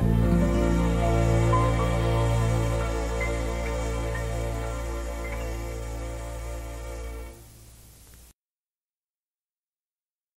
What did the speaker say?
Bye.